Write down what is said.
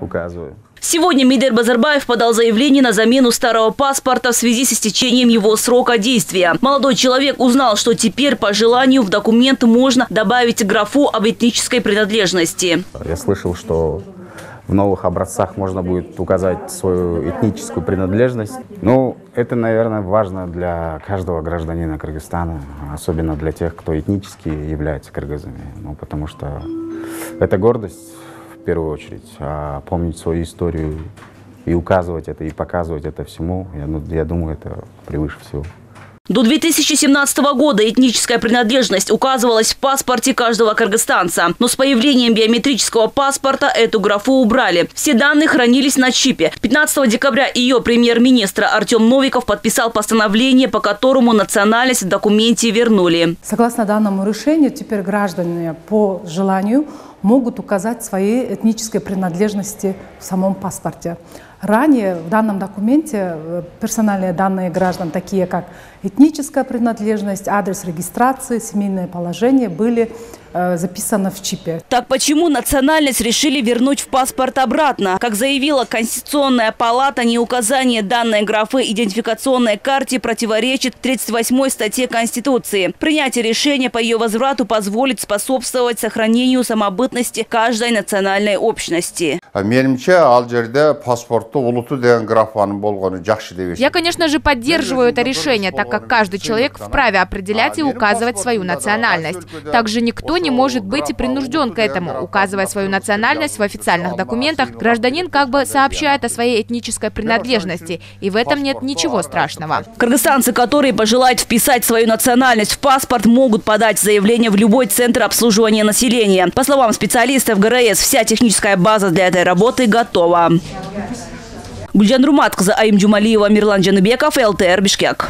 указываю. Сегодня Мидер Базарбаев подал заявление на замену старого паспорта в связи с истечением его срока действия. Молодой человек узнал, что теперь по желанию в документ можно добавить графу об этнической принадлежности. Я слышал, что в новых образцах можно будет указать свою этническую принадлежность. Ну, это, наверное, важно для каждого гражданина Кыргызстана, особенно для тех, кто этнически является кыргызами. Ну, потому что это гордость первую очередь, а помнить свою историю и указывать это, и показывать это всему, я, ну, я думаю, это превыше всего. До 2017 года этническая принадлежность указывалась в паспорте каждого кыргызстанца. Но с появлением биометрического паспорта эту графу убрали. Все данные хранились на чипе. 15 декабря ее премьер-министр Артем Новиков подписал постановление, по которому национальность в документе вернули. Согласно данному решению, теперь граждане по желанию могут указать свои этнические принадлежности в самом паспорте. Ранее в данном документе э, персональные данные граждан, такие как этническая принадлежность, адрес регистрации, семейное положение, были э, записаны в чипе. Так почему национальность решили вернуть в паспорт обратно? Как заявила Конституционная палата, неуказание данной графы идентификационной карте противоречит 38 статье Конституции. Принятие решения по ее возврату позволит способствовать сохранению самобытности каждой национальной общности. Менимче ал жерде Я, конечно же, поддерживаю это решение, так как каждый человек вправе определять и указывать свою национальность. Также никто не может быть и принужден к этому. Указывая свою национальность в официальных документах, гражданин как бы сообщает о своей этнической принадлежности, и в этом нет ничего страшного. Кыргызстанцы, которые пожелают вписать свою национальность в паспорт, могут подать заявление в любой центр обслуживания населения. По словам специалистов ГРС, вся техническая база для этой работы готова. гүлжан руматқызы айым жұмалиева мирлан жаныбеков лтр Бишкек.